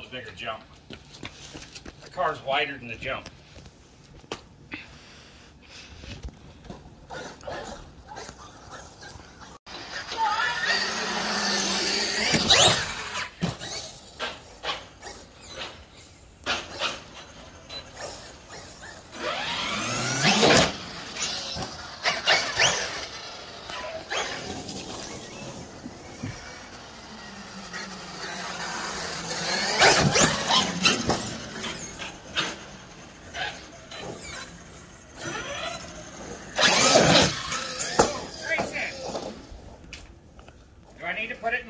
bigger jump. The car's wider than the jump.